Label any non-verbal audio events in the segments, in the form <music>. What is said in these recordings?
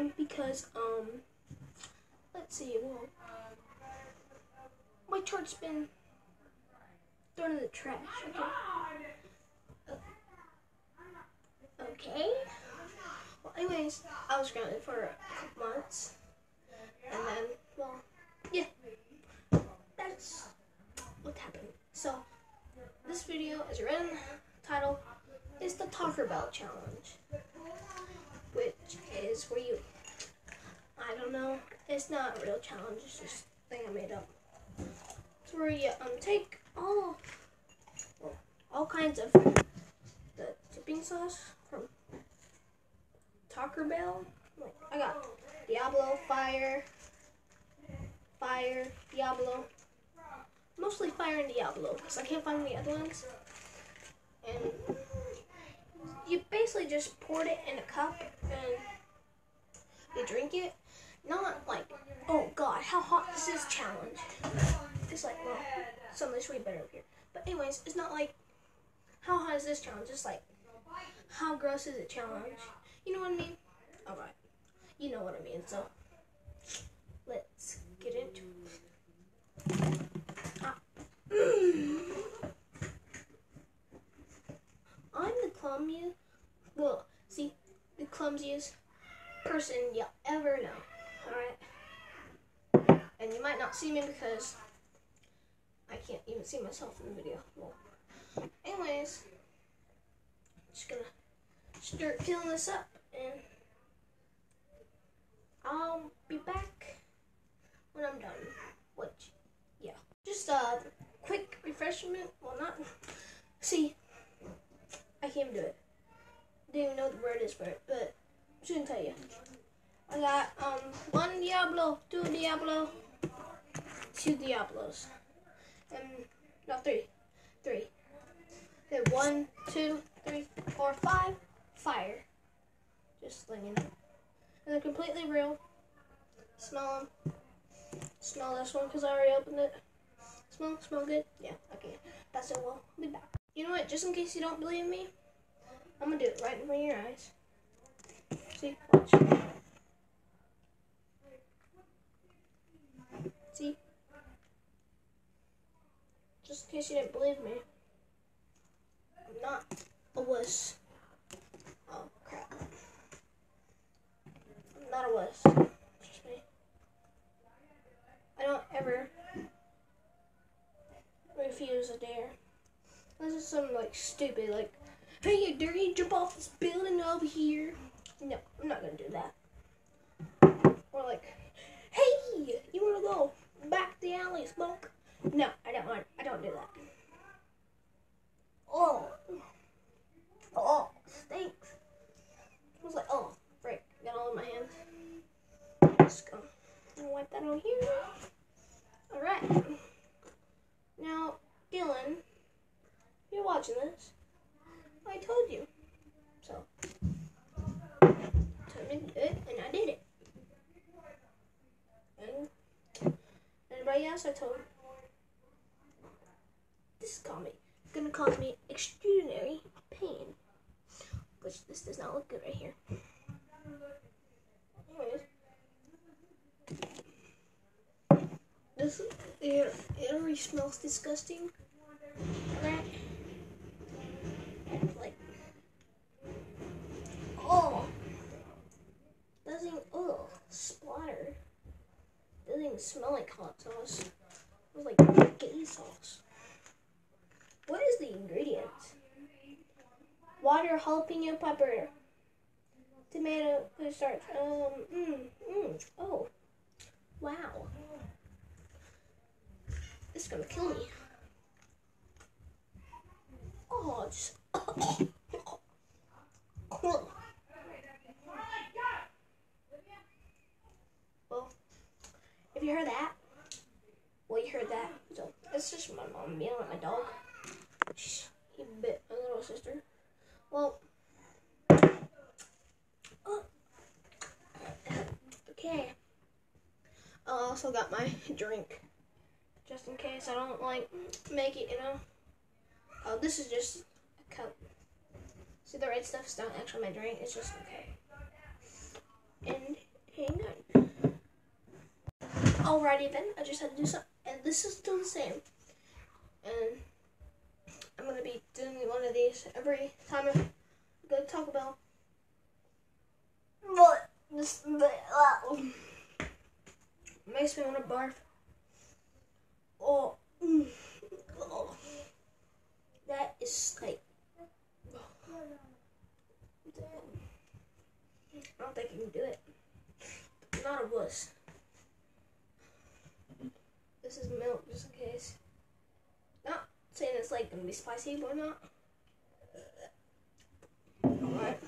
time because, um, let's see, well, my chart's been thrown in the trash. Okay. Okay. Well, anyways, I was grounded for a couple months, and then, well, yeah, that's what happened. So, this video, in the title, is the Taco Bell Challenge, which is where you, I don't know, it's not a real challenge, it's just a thing I made up. It's where you um, take all, all kinds of the dipping sauce from Taco Bell. Like, I got Diablo, Fire, Fire, Diablo, mostly Fire and Diablo because I can't find the other ones. And you basically just poured it in a cup and you drink it. Not like, oh god, how hot this is challenge? It's like, well, something's way better over here. But anyways, it's not like, how hot is this challenge? It's like, how gross is it challenge? You know what I mean? Alright. You know what I mean, so let's get into it. Ah. <clears throat> I'm the clumsiest, well, see, the clumsiest person you'll ever know. Alright? And you might not see me because I can't even see myself in the video. Well, anyways, I'm just gonna start filling this up and I'll be back when I'm done. Which, yeah. Just a quick refreshment. Well, not. See, I can't do it. Didn't even know the word is for it, but shouldn't tell you. I got um one Diablo, two Diablo, two Diablos, and no three, three. Then one, two, three, four, five. Fire. Just slinging. And they're completely real. Smell them. Smell this one because I already opened it. Smell, smell good? Yeah, okay. That's it. Well, be back. You know what? Just in case you don't believe me, I'm gonna do it right in front of your eyes. See? Watch. See? Just in case you didn't believe me, I'm not a wuss. Oh, crap. I'm not a wuss. Me. I don't ever refuse a dare. This is something like stupid, like, hey, you dare you jump off this building over here? No, I'm not gonna do that. Or like, hey, you wanna go back the alley, smoke? No, I don't. Do that. Oh, oh, stinks. I was like, oh, frick, got all in my hands. Just go. Wipe that on here. All right. Now, Dylan, you're watching this. I told you. So, told me to do it, and I did it. And anybody else I told, this is gonna be gonna cause me extraordinary pain. Which this does not look good right here. Anyways. This it, already smells disgusting. Like oh doesn't oh splatter. Doesn't even smell like hot sauce. It smells like gay sauce. What is the ingredients? Water, jalapeno pepper, tomato, starch. Um, mm, mm, oh, wow. This is gonna kill me. Oh, just. well, if you heard that, well, you heard that. So, it's just my mom yelling at my dog. He bit my little sister. Well, uh, okay. I also got my drink, just in case I don't like make it, you know. Oh, this is just a cup. See, the red stuff's not actually my drink. It's just okay. And hang on. Alrighty then, I just had to do something. And this is still the same. And I'm gonna be doing one of these every time I go to Taco Bell. But this makes me want to barf. Oh, oh, that is like. I don't think I can do it. I'm not a wuss. This is milk, just in case. Not saying it's like gonna be spicy, but not. Alright.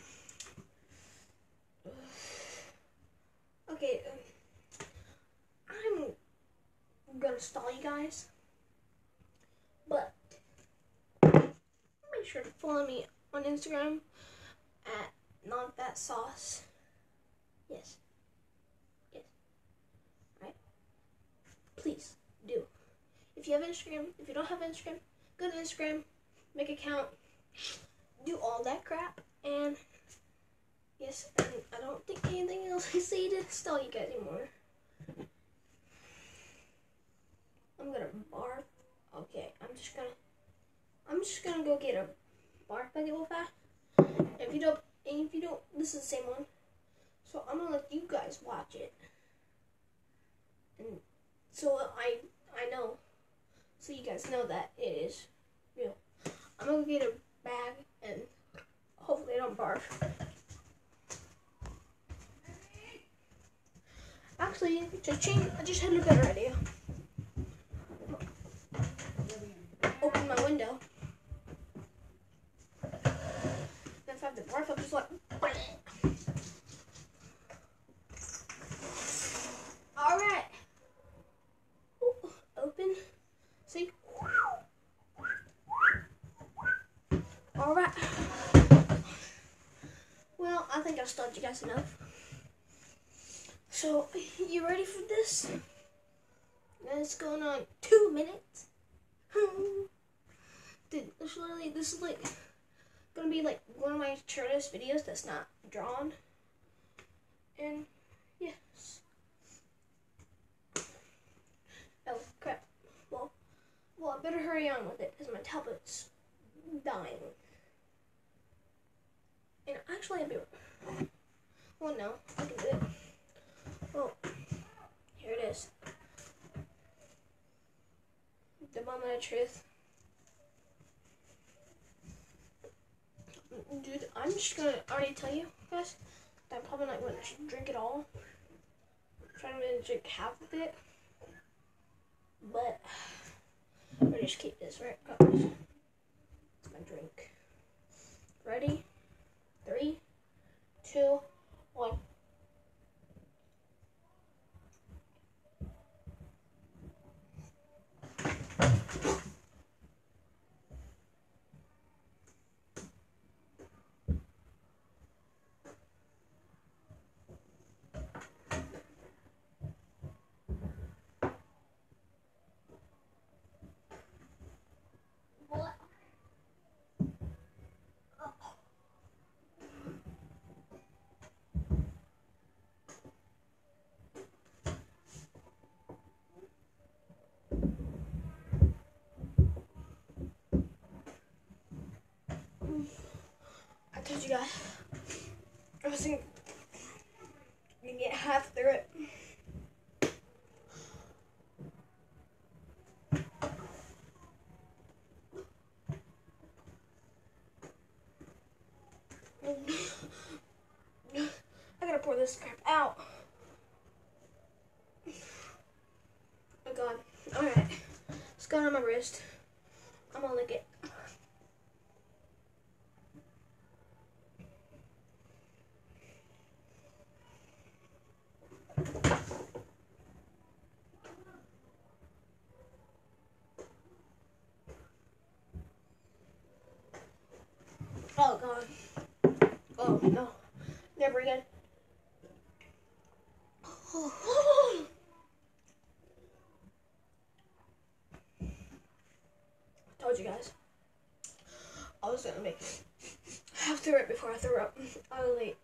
Okay, um, I'm gonna stall you guys, but make sure to follow me on Instagram at non-fat sauce. Yes. Yes. Right. Please do. If you have Instagram, if you don't have Instagram, go to Instagram, make an account, do all that crap, and yes, and I don't think anything else I say to stall you guys anymore. I'm gonna barf. Okay, I'm just gonna, I'm just gonna go get a barf bucket real fast. If you don't, and if you don't, this is the same one. So I'm gonna let you guys watch it, and so I I know, so you guys know that it is real. I'm gonna get a bag and hopefully I don't barf. Actually, to change, I just had a better idea. Window. Then if to barf, I'll just like. All right. Open. See. All right. Well, I think I've stunned you guys enough. So, you ready for this? It's going on two minutes. <laughs> Dude, this literally, this is like gonna be like one of my shortest videos that's not drawn. And yes. Oh crap. Well, well, I better hurry on with it because my tablet's dying. And actually, I'll be. Well, no, I can do it. Oh, here it is. The moment of truth. Dude, I'm just gonna already tell you guys that I'm probably not to drink it all. I'm trying to drink half of it. But, I'll just keep this right. It's my drink. Ready? Three, two, one. What? I guys. I was gonna get half through it. I gotta pour this crap out. Oh god. Alright. It's going on my wrist. I'm gonna lick it. Oh god. Oh no. Never again. Told you guys. I was gonna make I threw it before I threw up. I was like,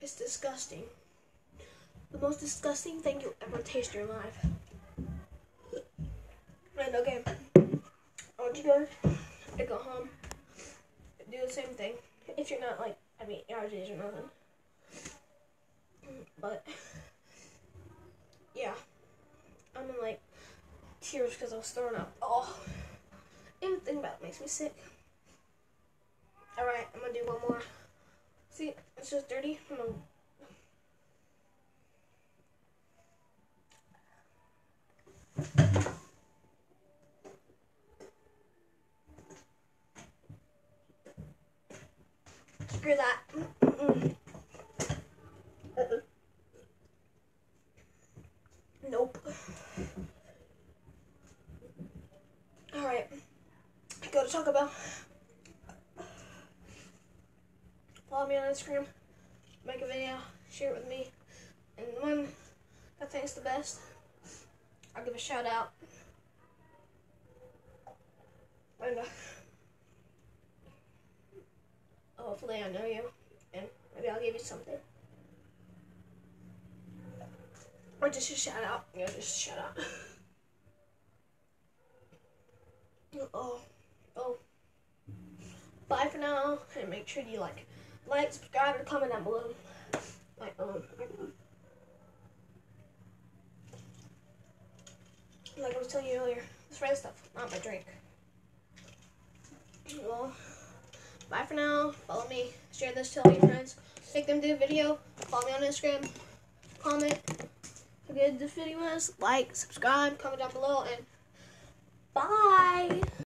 it's disgusting. The most disgusting thing you'll ever taste in your life. And okay, I want you guys to go home do the same thing. If you're not like, I mean, allergies or nothing. But, yeah. I'm in like tears because I was throwing up. Oh, everything about it makes me sick. Alright, I'm gonna do one more. See, it's just dirty. I'm gonna Screw that. Nope. Alright. Go to Taco Bell. Follow me on Instagram. Make a video. Share it with me. And the one think thinks the best, I'll give a shout out. And, uh, hopefully I know you, and maybe I'll give you something. Or just a shout out. Yeah, just a shout out. <laughs> oh, oh. Bye for now, and make sure you like, like, subscribe, and comment down below. Like, um, like I was telling you earlier, this red stuff, not my drink. Well. Bye for now. Follow me. Share this to all your friends. Make them do a video. Follow me on Instagram. Comment how good this video was. Like, subscribe, comment down below, and bye.